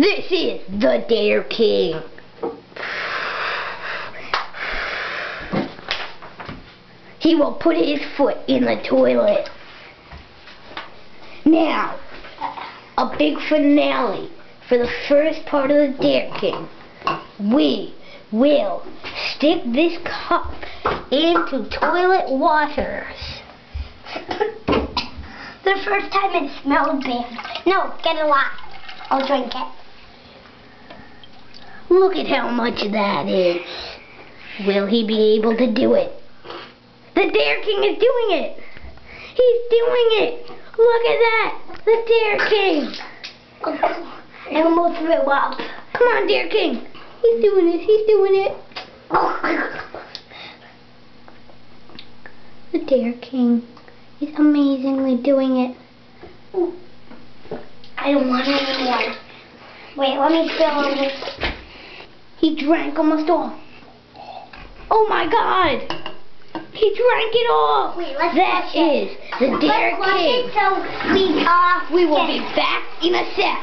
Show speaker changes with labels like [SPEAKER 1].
[SPEAKER 1] This is the Dare King. He will put his foot in the toilet. Now, a big finale for the first part of the Dare King. We will stick this cup into toilet waters.
[SPEAKER 2] The first time it smelled bad. No, get a lot. I'll drink it.
[SPEAKER 1] Look at how much that is. Will he be able to do it? The Dare King is doing it. He's doing it. Look at that. The Dare King.
[SPEAKER 2] I almost threw up.
[SPEAKER 1] Come on, Dare King. He's doing it. He's doing it. The Dare King is amazingly doing it.
[SPEAKER 2] I don't want any more. Wait, let me spill on this.
[SPEAKER 1] He drank almost all. Oh my god! He drank it all!
[SPEAKER 2] Wait, let's
[SPEAKER 1] That
[SPEAKER 2] flush it.
[SPEAKER 1] is the Dare King.
[SPEAKER 2] it so we, uh,
[SPEAKER 1] We will be back in a sec.